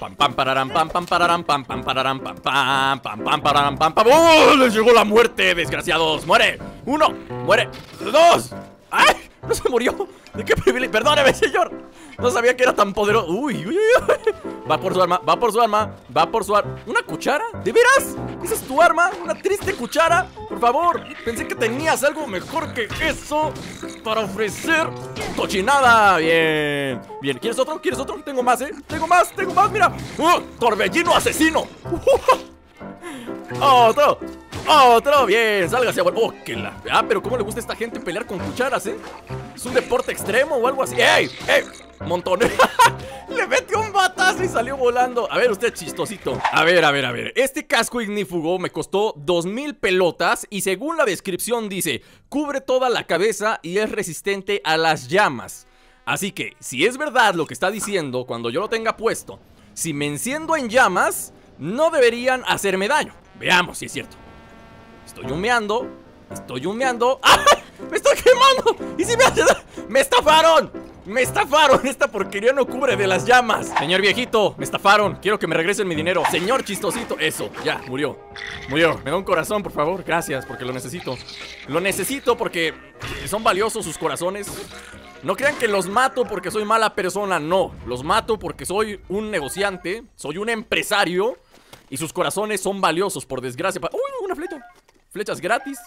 Pam pam pararam pam pam pararam pam pam pararam pam pam pam pam pararam pam pam. ¡Oh! Les llegó la muerte, desgraciados. Muere. Uno, muere. Dos. ¡Ay! No se murió. ¿De qué privilegio? Perdóneme, señor. No sabía que era tan poderoso. Uy, uy, uy. Va por su arma, va por su arma, va por su arma. ¿Una cuchara? ¿De veras? ¿Esa es tu arma? ¿Una triste cuchara? Por favor, pensé que tenías algo mejor que eso para ofrecer. ¡Cochinada! Bien. Bien, ¿quieres otro? ¿Quieres otro? Tengo más, ¿eh? Tengo más, tengo más, mira. ¡Uh! ¡Torbellino asesino! ¡Otro! ¡Otro! Bien, sálgase abuelo. ¡Oh, que la! Ah, pero ¿cómo le gusta a esta gente pelear con cucharas, eh? ¿Es un deporte extremo o algo así? ¡Ey! ¡Ey! Montón. Le metió un batazo y salió volando. A ver, usted chistosito. A ver, a ver, a ver. Este casco ignífugo me costó 2000 pelotas y según la descripción dice, cubre toda la cabeza y es resistente a las llamas. Así que, si es verdad lo que está diciendo cuando yo lo tenga puesto, si me enciendo en llamas, no deberían hacerme daño. Veamos si es cierto. Estoy humeando. Estoy humeando. ¡Ah! ¡Me estoy quemando! ¿Y si me hace? ¡Me estafaron! ¡Me estafaron! Esta porquería no cubre de las llamas Señor viejito, me estafaron Quiero que me regresen mi dinero Señor chistosito Eso, ya, murió Murió Me da un corazón, por favor Gracias, porque lo necesito Lo necesito porque son valiosos sus corazones no crean que los mato porque soy mala persona, no. Los mato porque soy un negociante, soy un empresario y sus corazones son valiosos, por desgracia. ¡Uy, una flecha! Flechas gratis.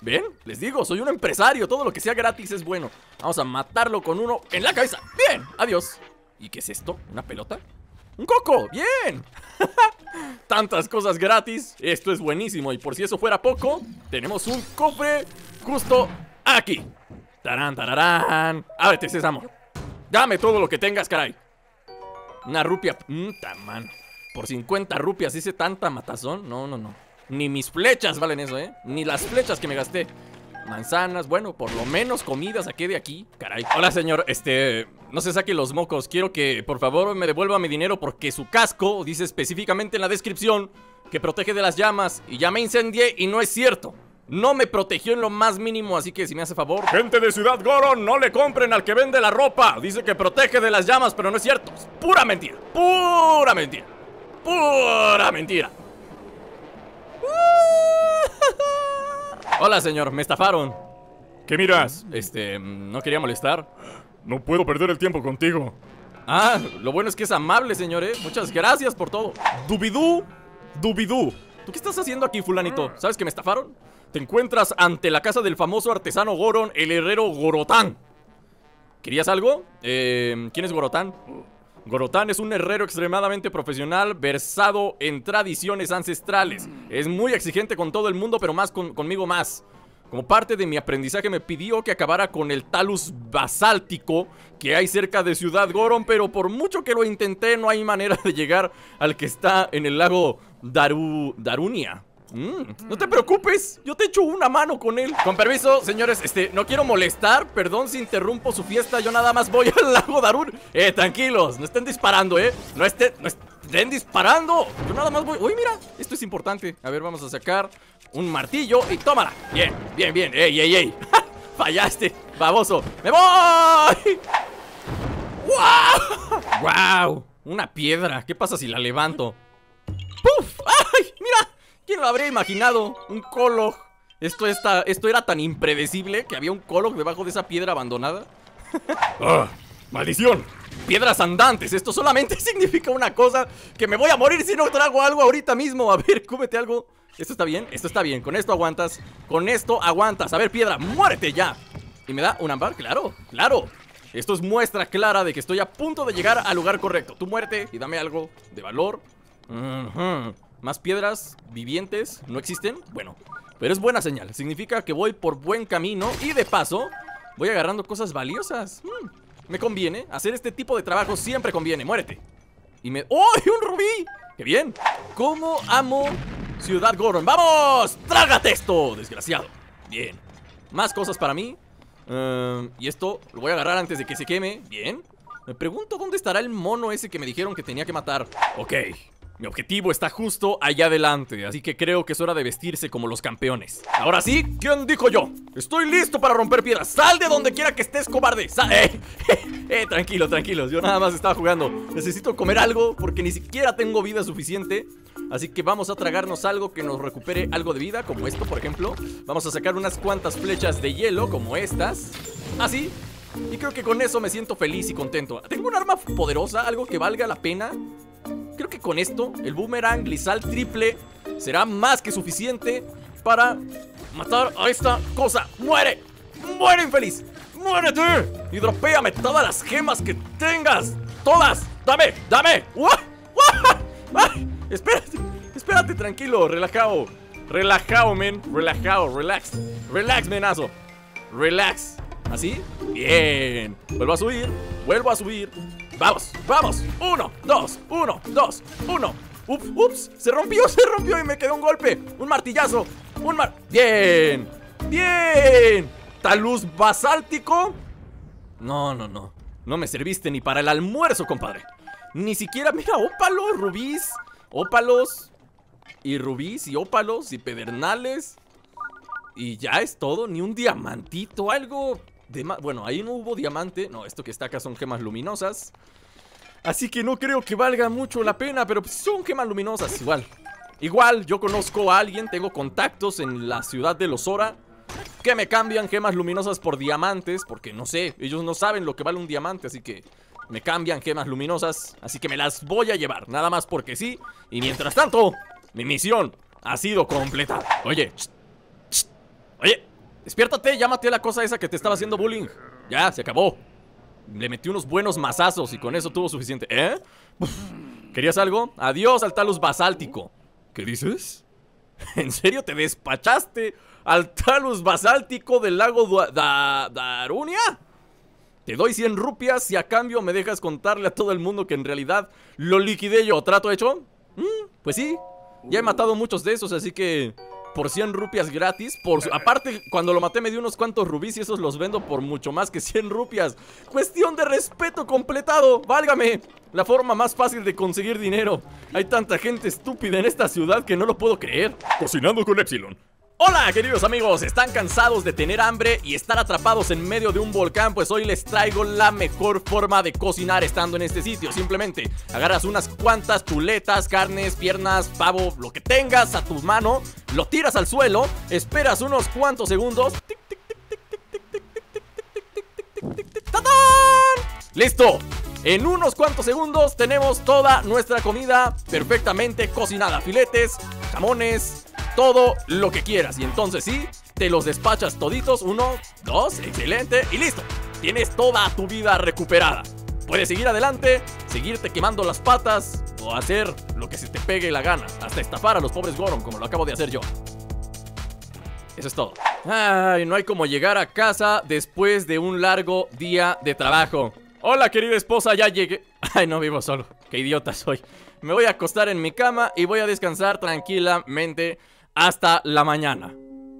¿Ven? Les digo, soy un empresario. Todo lo que sea gratis es bueno. Vamos a matarlo con uno en la cabeza. Bien, adiós. ¿Y qué es esto? ¿Una pelota? ¡Un coco! ¡Bien! Tantas cosas gratis. Esto es buenísimo. Y por si eso fuera poco, tenemos un cofre justo aquí. Tarán, tararán. Ábrete, sésamo. Dame todo lo que tengas, caray. Una rupia. Mta, man. Por 50 rupias hice tanta matazón. No, no, no. Ni mis flechas valen eso, ¿eh? Ni las flechas que me gasté. Manzanas, bueno, por lo menos comida saqué de aquí. Caray. Hola, señor. Este. No se saque los mocos. Quiero que, por favor, me devuelva mi dinero porque su casco dice específicamente en la descripción que protege de las llamas. Y ya me incendié y no es cierto. No me protegió en lo más mínimo, así que si me hace favor. Gente de Ciudad Goron, no le compren al que vende la ropa. Dice que protege de las llamas, pero no es cierto. Pura mentira. Pura mentira. Pura mentira. Hola, señor, me estafaron. ¿Qué miras? Este, no quería molestar. No puedo perder el tiempo contigo. Ah, lo bueno es que es amable, señor, ¿eh? Muchas gracias por todo. Dubidú, Dubidú. ¿Tú qué estás haciendo aquí, fulanito? ¿Sabes que me estafaron? Te encuentras ante la casa del famoso artesano Goron, el herrero Gorotán. ¿Querías algo? Eh, ¿Quién es Gorotán? Gorotán es un herrero extremadamente profesional, versado en tradiciones ancestrales. Es muy exigente con todo el mundo, pero más conmigo más. Como parte de mi aprendizaje me pidió que acabara con el talus basáltico que hay cerca de Ciudad Goron, pero por mucho que lo intenté no hay manera de llegar al que está en el lago Daru... Darunia. Mm, no te preocupes, yo te echo una mano con él. Con permiso, señores, este, no quiero molestar, perdón si interrumpo su fiesta, yo nada más voy al lago Darun. Eh, tranquilos, no estén disparando, eh. No estén, no estén disparando. Yo nada más voy. Uy, mira, esto es importante. A ver, vamos a sacar un martillo y tómala. Bien, bien, bien. Ey, ey, ey. Fallaste, baboso. ¡Me voy! ¡Wow! ¡Wow! Una piedra. ¿Qué pasa si la levanto? ¿Quién lo habría imaginado? Un Kolog. Esto, está, esto era tan impredecible que había un Kolog debajo de esa piedra abandonada. ¡Ah! ¡Maldición! Piedras andantes. Esto solamente significa una cosa: que me voy a morir si no trago algo ahorita mismo. A ver, cúmete algo. Esto está bien, esto está bien. Con esto aguantas. Con esto aguantas. A ver, piedra, muérete ya. ¿Y me da un ámbar? Claro, claro. Esto es muestra clara de que estoy a punto de llegar al lugar correcto. Tú muérete y dame algo de valor. Más piedras vivientes no existen. Bueno, pero es buena señal. Significa que voy por buen camino y de paso voy agarrando cosas valiosas. Hmm, me conviene. Hacer este tipo de trabajo siempre conviene. Muérete. Y me... ¡Oh! ¡Un rubí! ¡Qué bien! ¿Cómo amo Ciudad Goron? ¡Vamos! ¡Trágate esto, desgraciado! Bien. Más cosas para mí. Em, y esto lo voy a agarrar antes de que se queme. Bien. Me pregunto dónde estará el mono ese que me dijeron que tenía que matar. Ok. Mi objetivo está justo allá adelante, así que creo que es hora de vestirse como los campeones. Ahora sí, ¿quién dijo yo? Estoy listo para romper piedras. Sal de donde quiera que estés, cobarde. Sal. Eh, eh, tranquilo, tranquilos. Yo nada más estaba jugando. Necesito comer algo porque ni siquiera tengo vida suficiente. Así que vamos a tragarnos algo que nos recupere algo de vida, como esto, por ejemplo. Vamos a sacar unas cuantas flechas de hielo, como estas. Así. Y creo que con eso me siento feliz y contento. Tengo un arma poderosa, algo que valga la pena. Creo que con esto, el boomerang glisal triple será más que suficiente para matar a esta cosa. ¡Muere! ¡Muere, infeliz! ¡Muérete! Y dropéame todas las gemas que tengas. ¡Todas! ¡Dame! ¡Dame! ¡Uah! ¡Ay! Espérate, espérate, tranquilo, relajado. Relajado, men. Relajado, relax. Relax, menazo. Relax. ¿Así? Bien. Vuelvo a subir. Vuelvo a subir. Vamos, vamos. Uno, dos, uno, dos, uno. Ups, ups. Se rompió, se rompió y me quedó un golpe. Un martillazo. Un mar. Bien. Bien. Taluz basáltico. No, no, no. No me serviste ni para el almuerzo, compadre. Ni siquiera, mira, ópalos, rubíes. Ópalos. Y rubíes y ópalos y pedernales. Y ya es todo, ni un diamantito, algo bueno, ahí no hubo diamante. No, esto que está acá son gemas luminosas. Así que no creo que valga mucho la pena, pero son gemas luminosas igual. Igual, yo conozco a alguien, tengo contactos en la ciudad de Losora que me cambian gemas luminosas por diamantes, porque no sé, ellos no saben lo que vale un diamante, así que me cambian gemas luminosas, así que me las voy a llevar, nada más porque sí. Y mientras tanto, mi misión ha sido completada. Oye, oye, Despiértate, llámate a la cosa esa que te estaba haciendo bullying. Ya, se acabó. Le metí unos buenos mazazos y con eso tuvo suficiente. ¿Eh? ¿Querías algo? Adiós al talus basáltico. ¿Qué dices? ¿En serio te despachaste al talus basáltico del lago Darunia? Te doy 100 rupias y a cambio me dejas contarle a todo el mundo que en realidad lo liquidé yo. ¿Trato hecho? Mm, pues sí. Ya he matado muchos de esos, así que por 100 rupias gratis. Por aparte, cuando lo maté me dio unos cuantos rubíes y esos los vendo por mucho más que 100 rupias. Cuestión de respeto completado. Válgame. La forma más fácil de conseguir dinero. Hay tanta gente estúpida en esta ciudad que no lo puedo creer. Cocinando con Epsilon. Hola queridos amigos, ¿están cansados de tener hambre y estar atrapados en medio de un volcán? Pues hoy les traigo la mejor forma de cocinar estando en este sitio Simplemente agarras unas cuantas chuletas, carnes, piernas, pavo, lo que tengas a tu mano Lo tiras al suelo, esperas unos cuantos segundos ¡Listo! En unos cuantos segundos tenemos toda nuestra comida perfectamente cocinada Filetes, jamones, todo lo que quieras. Y entonces sí, te los despachas toditos. Uno, dos, excelente. Y listo. Tienes toda tu vida recuperada. Puedes seguir adelante, seguirte quemando las patas o hacer lo que se te pegue la gana. Hasta estafar a los pobres Goron como lo acabo de hacer yo. Eso es todo. Ay, no hay como llegar a casa después de un largo día de trabajo. Hola, querida esposa, ya llegué. Ay, no vivo solo. Qué idiota soy. Me voy a acostar en mi cama y voy a descansar tranquilamente hasta la mañana.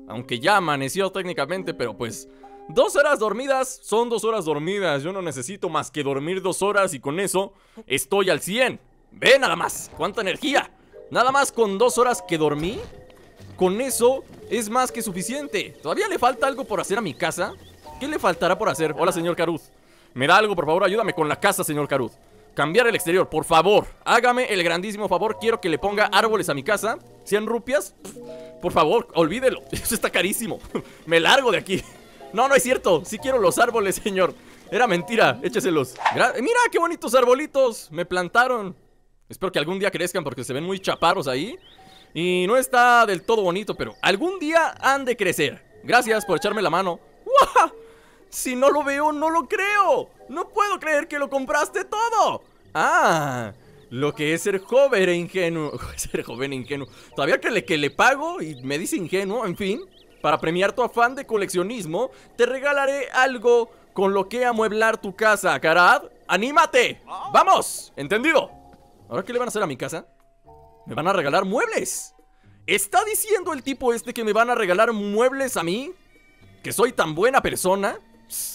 Aunque ya amaneció técnicamente, pero pues... Dos horas dormidas son dos horas dormidas. Yo no necesito más que dormir dos horas y con eso estoy al 100. Ve nada más, cuánta energía. Nada más con dos horas que dormí. Con eso es más que suficiente. ¿Todavía le falta algo por hacer a mi casa? ¿Qué le faltará por hacer? Hola, señor Caruz. ¿Me da algo, por favor? Ayúdame con la casa, señor Caruz. Cambiar el exterior, por favor. Hágame el grandísimo favor. Quiero que le ponga árboles a mi casa. 100 rupias. Por favor, olvídelo. Eso está carísimo. Me largo de aquí. No, no es cierto. Sí quiero los árboles, señor. Era mentira. Écheselos. Mira qué bonitos arbolitos. Me plantaron. Espero que algún día crezcan porque se ven muy chaparros ahí. Y no está del todo bonito, pero algún día han de crecer. Gracias por echarme la mano. Si no lo veo, no lo creo. No puedo creer que lo compraste todo. Ah, lo que es ser joven e ingenuo. ser joven e ingenuo. Todavía que le, que le pago y me dice ingenuo, en fin. Para premiar tu afán de coleccionismo, te regalaré algo con lo que amueblar tu casa, Karad. ¡Anímate! ¡Vamos! ¿Entendido? ¿Ahora qué le van a hacer a mi casa? ¿Me van a regalar muebles? ¿Está diciendo el tipo este que me van a regalar muebles a mí? ¿Que soy tan buena persona?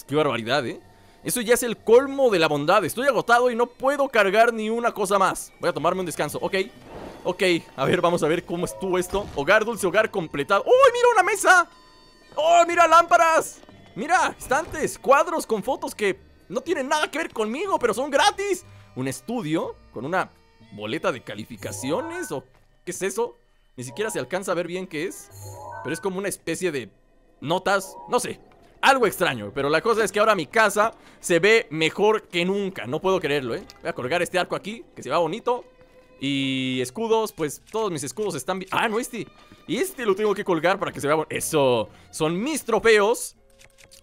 Qué barbaridad, ¿eh? Eso ya es el colmo de la bondad. Estoy agotado y no puedo cargar ni una cosa más. Voy a tomarme un descanso. Ok. Ok. A ver, vamos a ver cómo estuvo esto. Hogar, dulce hogar completado. ¡Oh, mira una mesa! ¡Oh, mira lámparas! Mira, estantes, cuadros con fotos que no tienen nada que ver conmigo, pero son gratis. Un estudio con una boleta de calificaciones o qué es eso. Ni siquiera se alcanza a ver bien qué es. Pero es como una especie de notas, no sé. Algo extraño, pero la cosa es que ahora mi casa se ve mejor que nunca. No puedo creerlo, ¿eh? Voy a colgar este arco aquí, que se va bonito. Y escudos, pues todos mis escudos están bien. Ah, no, este. Este lo tengo que colgar para que se vea bonito. Eso. Son mis trofeos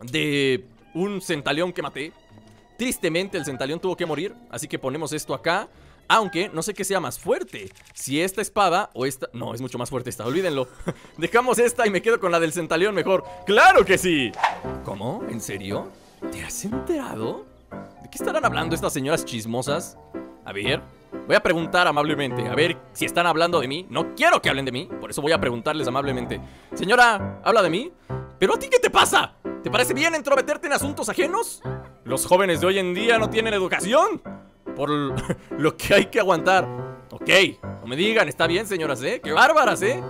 de un centaleón que maté. Tristemente el centaleón tuvo que morir, así que ponemos esto acá. Aunque no sé qué sea más fuerte Si esta espada o esta... No, es mucho más fuerte esta, olvídenlo Dejamos esta y me quedo con la del centaleón mejor ¡Claro que sí! ¿Cómo? ¿En serio? ¿Te has enterado? ¿De qué estarán hablando estas señoras chismosas? A ver, voy a preguntar amablemente A ver si están hablando de mí No quiero que hablen de mí, por eso voy a preguntarles amablemente Señora, ¿habla de mí? ¿Pero a ti qué te pasa? ¿Te parece bien entrometerte en asuntos ajenos? Los jóvenes de hoy en día no tienen educación por lo que hay que aguantar. Ok, no me digan, está bien, señoras, ¿eh? ¡Qué bárbaras, eh!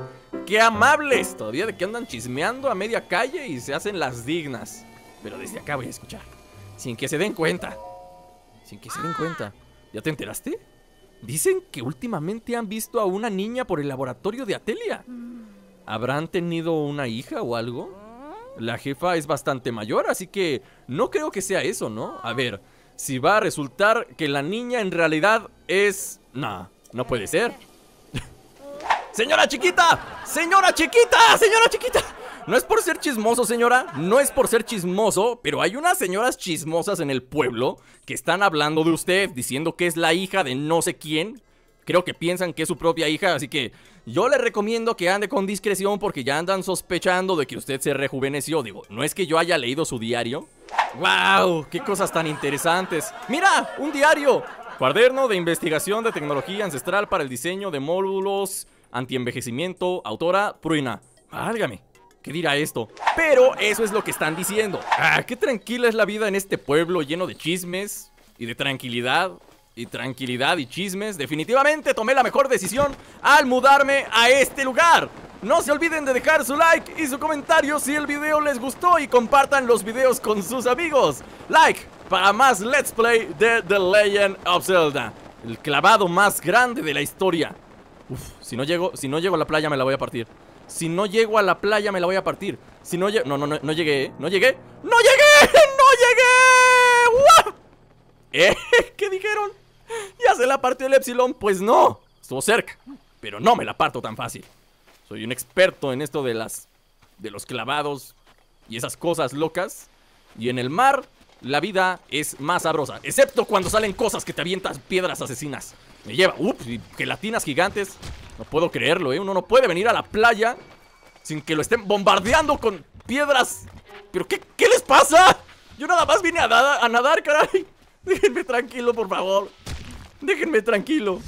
¡Qué amables! Todavía de que andan chismeando a media calle y se hacen las dignas. Pero desde acá voy a escuchar. Sin que se den cuenta. Sin que se den cuenta. ¿Ya te enteraste? Dicen que últimamente han visto a una niña por el laboratorio de Atelia. ¿Habrán tenido una hija o algo? La jefa es bastante mayor, así que no creo que sea eso, ¿no? A ver, si va a resultar que la niña en realidad es... Nah, no puede ser. ¡Señora chiquita! ¡Señora chiquita! ¡Señora chiquita! No es por ser chismoso, señora, no es por ser chismoso, pero hay unas señoras chismosas en el pueblo que están hablando de usted, diciendo que es la hija de no sé quién. Creo que piensan que es su propia hija, así que yo le recomiendo que ande con discreción porque ya andan sospechando de que usted se rejuveneció. Digo, no es que yo haya leído su diario, ¡Wow! ¡Qué cosas tan interesantes! ¡Mira! ¡Un diario! Cuaderno de investigación de tecnología ancestral para el diseño de módulos antienvejecimiento, autora Pruina. Válgame, ¿qué dirá esto? Pero eso es lo que están diciendo. ¡Ah, qué tranquila es la vida en este pueblo lleno de chismes y de tranquilidad! Y tranquilidad y chismes. Definitivamente tomé la mejor decisión al mudarme a este lugar. No se olviden de dejar su like y su comentario si el video les gustó y compartan los videos con sus amigos. Like para más Let's Play de The Legend of Zelda. El clavado más grande de la historia. Uf, si no llego, si no llego a la playa me la voy a partir. Si no llego a la playa me la voy a partir. Si no llego... No, no, no, no llegué, ¿eh? No llegué. ¡No llegué! ¡No llegué! ¿Eh? ¿Qué dijeron? ¿Ya se la partió el Epsilon? Pues no. Estuvo cerca. Pero no me la parto tan fácil. Soy un experto en esto de las de los clavados y esas cosas locas. Y en el mar la vida es más sabrosa, excepto cuando salen cosas que te avientas piedras asesinas. Me lleva, ups, y gelatinas gigantes. No puedo creerlo, ¿eh? Uno no puede venir a la playa sin que lo estén bombardeando con piedras. ¿Pero qué, qué les pasa? Yo nada más vine a, a nadar, caray. Déjenme tranquilo, por favor. Déjenme tranquilo.